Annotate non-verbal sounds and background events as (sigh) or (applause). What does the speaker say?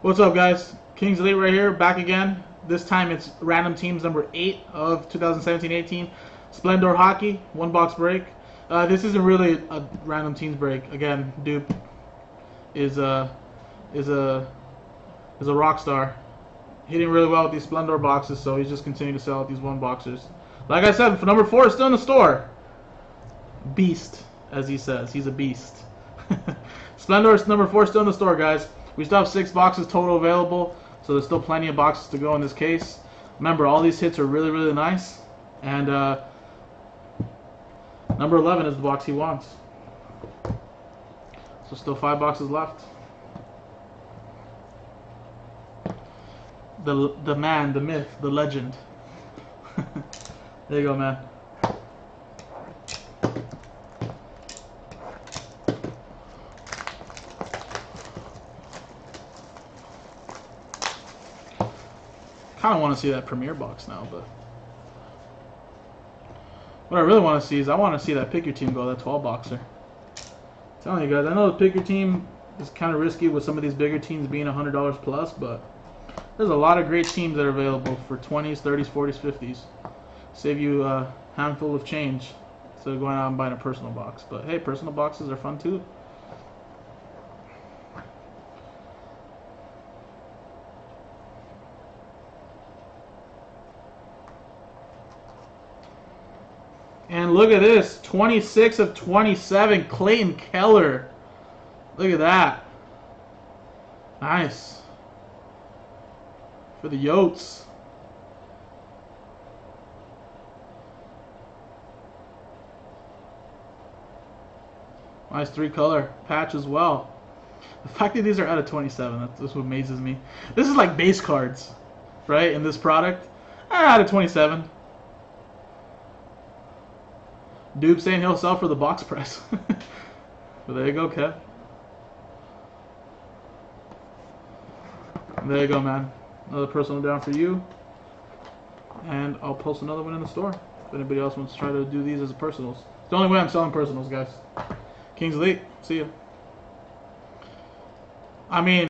What's up, guys? Kings Elite right here, back again. This time it's random teams number 8 of 2017-18. Splendor Hockey, one box break. Uh, this isn't really a random teams break. Again, Dupe is a is a is a rock star. Hitting really well with these Splendor boxes, so he's just continuing to sell these one boxers. Like I said, for number four is still in the store. Beast, as he says, he's a beast. (laughs) Splendor is number four still in the store, guys. We still have six boxes total available, so there's still plenty of boxes to go in this case. Remember, all these hits are really, really nice. And uh, number 11 is the box he wants. So still five boxes left. The, the man, the myth, the legend. (laughs) there you go, man. Kind of want to see that premiere box now, but what I really want to see is I want to see that pick your team go, that 12 boxer. I'm telling you guys, I know the pick your team is kind of risky with some of these bigger teams being $100 plus, but there's a lot of great teams that are available for 20s, 30s, 40s, 50s. Save you a handful of change instead of going out and buying a personal box. But hey, personal boxes are fun too. And look at this 26 of 27, Clayton Keller. Look at that. Nice. For the Yotes. Nice three color patch as well. The fact that these are out of 27, that's, that's what amazes me. This is like base cards, right, in this product. Ah, out of 27. Dude saying he'll sell for the box price. (laughs) but there you go, Kev. There you go, man. Another personal down for you. And I'll post another one in the store. If anybody else wants to try to do these as personals. It's the only way I'm selling personals, guys. Kings Elite. See ya. I mean...